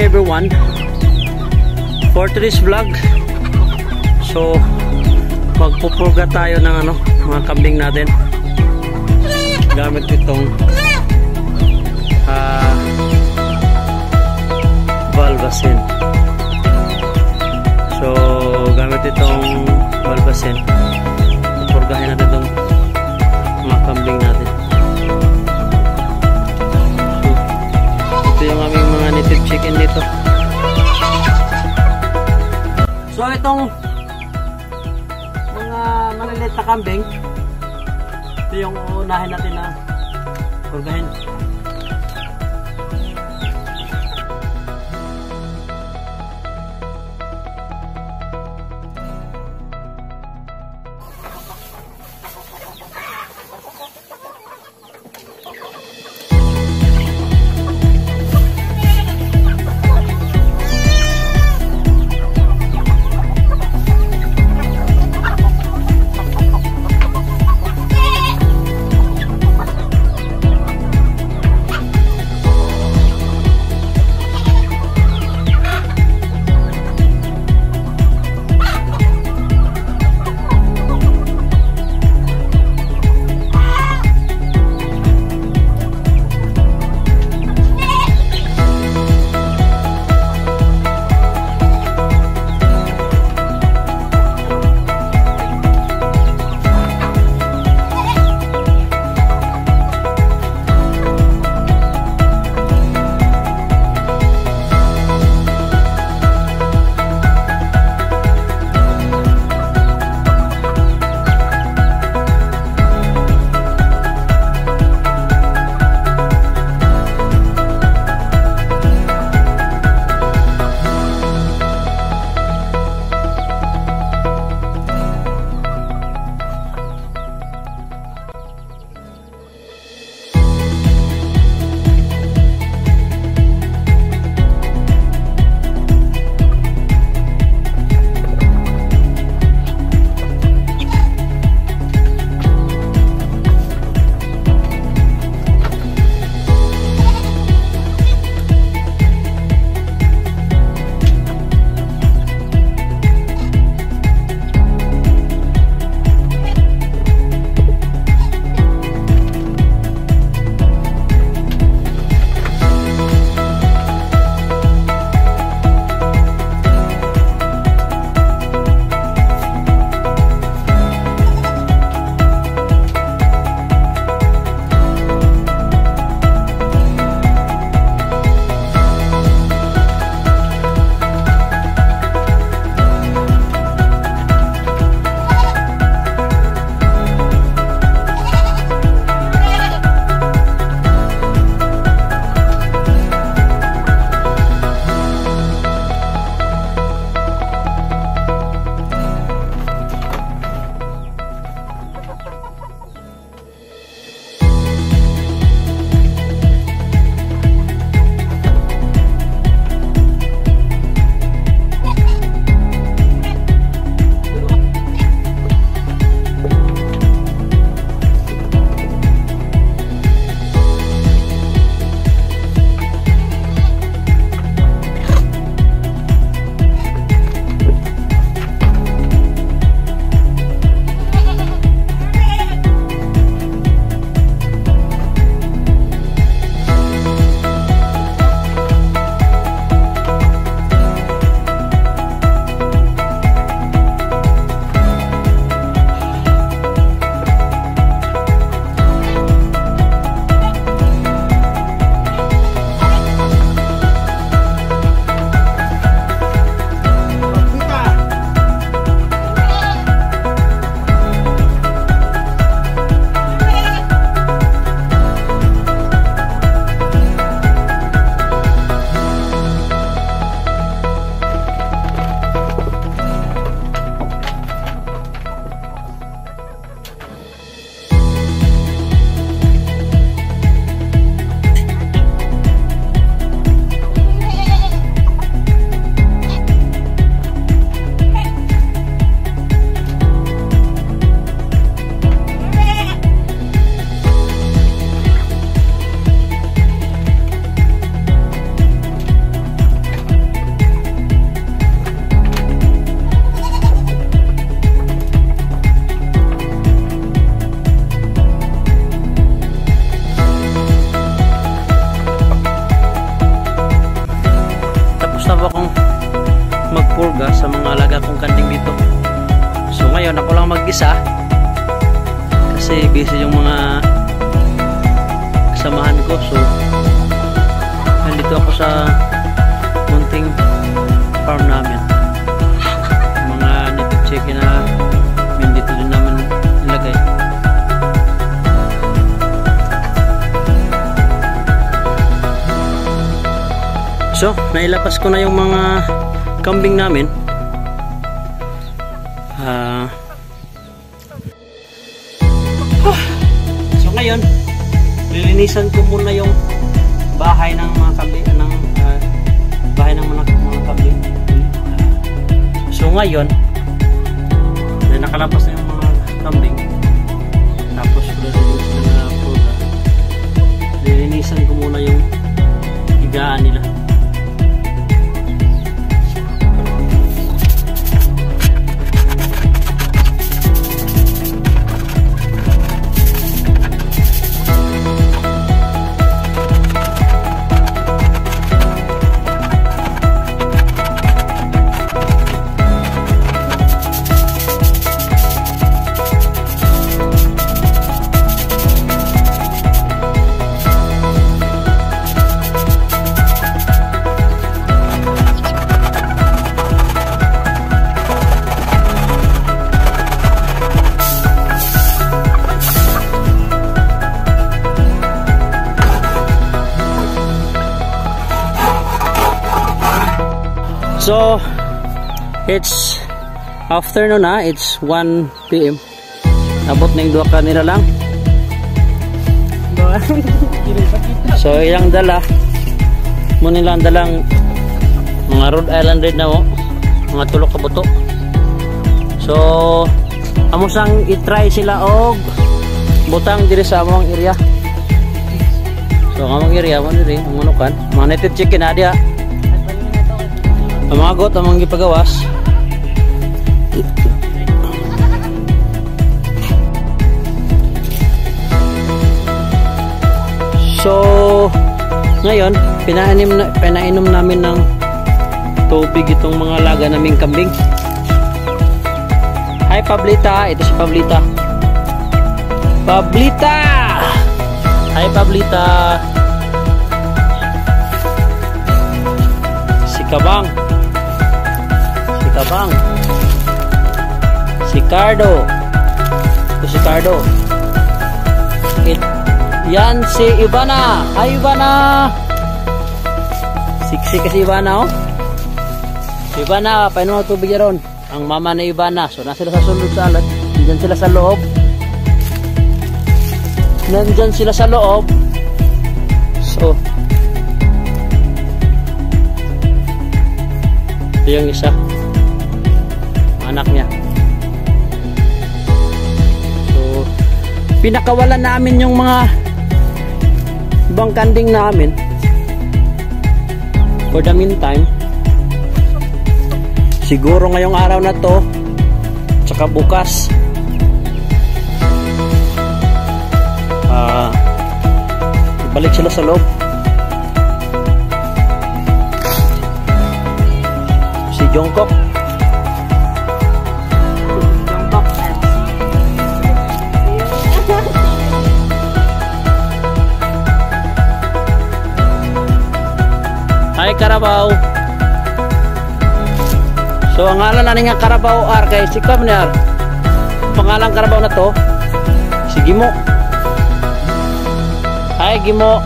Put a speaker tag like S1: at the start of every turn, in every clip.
S1: everyone for today's vlog. So magpupurga tayo ng ano mga kambing natin. Gamit itong uh, valvasin. So gamit itong valvasin pupurgahin natin itong mga kambing natin chicken dito. So itong mga maliliit na kambing ito yung unahin natin na purgahin busy yung mga kasamahan ko. So, nandito ako sa munting farm namin. Mga native chicken na yun dito din naman nilagay. So, nailapas ko na yung mga kambing namin. Ngayon, lilinisan ko muna yung bahay ng mga kambing ng ah, bahay ng mga, mga kambing. Ah, so ngayon, may nakalapas na yung mga kambing. Tapos na. Lilinisan ko muna yung higaan nila. So, it's afternoon na. It's 1 p.m. Abot na yung duwa ka nila lang. So, ilang dala. Muna nilang dalang mga Rhode Island Red na mo. Mga tulok ka buto. So, amusang i-try sila og butang diri sa among area. So, among area mo diri, ang manukan. Mga native chicken na diya. Pamagot ang mga gipagawas. So, ngayon, pinainom, na, pinainom namin ng tubig itong mga laga naming kambing. Hi Pablita, ito si Pablita. Pablita! Hi Pablita! Si Kabang. Si Kabang. Si Cardo. Ito si Cardo. It, yan si Ivana. Hi Ivana. Siksi kasi Ivana oh. Si Ivana, painom ang tubig ron. Ang mama ni Ivana. So nasa sila sa sulod sa alat. Nandyan sila sa loob. Nandyan sila sa loob. So, ito yung isa. Anak niya. So, pinakawalan namin yung mga ibang kanding namin. For the meantime siguro ngayong araw na to tsaka bukas ah balik sila sa loob. Si Jungkook Carabao. So ang ngalan na nga Carabao R kay si Kam niya. Pangalan Carabao na to si Gimo. Hi Gimo.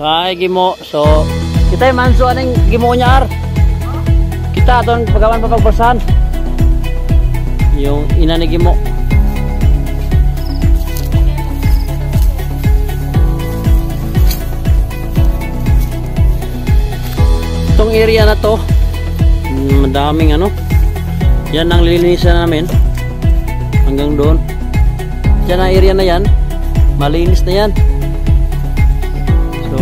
S1: So, hi Gimo. So kita man so aning Gimo niya R. Kita aton pagawan pa pagbasan. Yung ina ni Gimo. Itong area na to mm, madaming ano. Yan ang lilinisan namin. Hanggang doon. Yan ang area na yan. Malinis na yan. So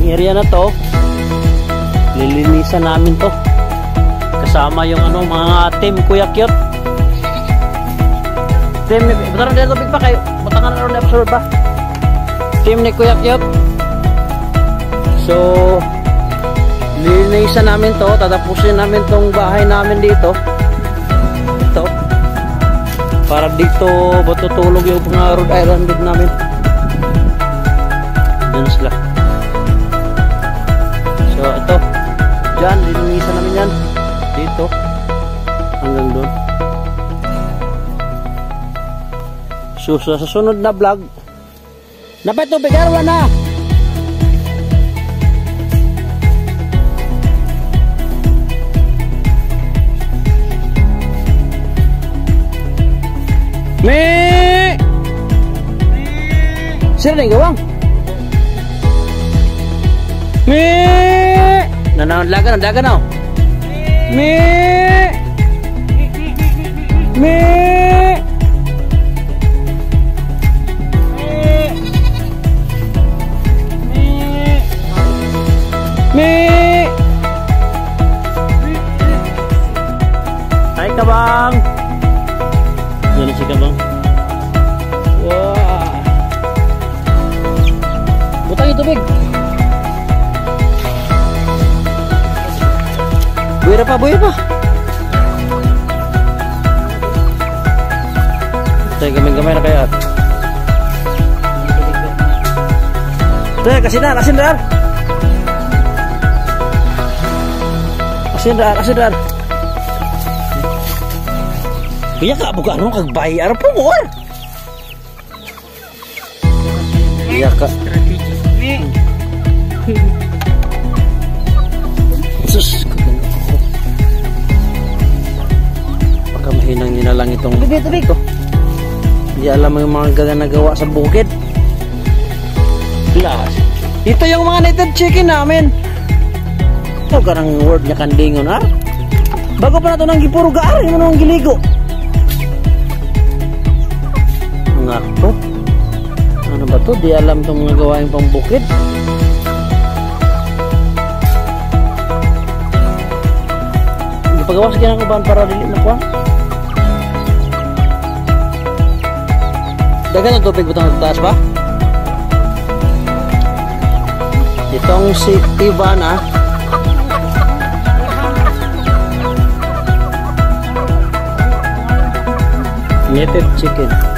S1: yung area na to lilinisan namin to. Kasama yung ano mga team kuya cute team ni butaran dito big kayo. Butangan na rin episode ba team ni kuya cute So, lilinisan namin to tatapusin namin tong bahay namin dito. Ito. Para dito matutulog yung mga Rhode Island din namin. Dyan sila. So ito. Dyan lilinisan namin yan. Dito. Hanggang doon. So sa susunod na vlog Mẹ! Xin đỉnh đúng không? Mẹ! Nào nào, lá cái nào, lá cái nào. Mẹ! Mẹ! Mẹ! Đấy các bạn. Tubig. Buira pa, buira pa. Tayo gamay-gamay na kaya. Tayo, kasi na, kasi na. Asin dar, asin dar. Kaya ka buka ano kag bayar po mo. Iya ka. Sus, kaganda ako. Baka mahinang ninalang itong tubig ko. Hindi alam yung mga gaganagawa sa bukid. Glass. Ito yung mga native chicken namin. Ito karang word niya kandingon ha. Bago pa nato nang gipuro gaari mo nang giligo. Nga to. Ba to? Di alam tong mga gawain pang bukid. Gipagawa sa kinakabahan para dili na kuha. Dagan ang tubig butang taas ba? Itong si Ivana native chicken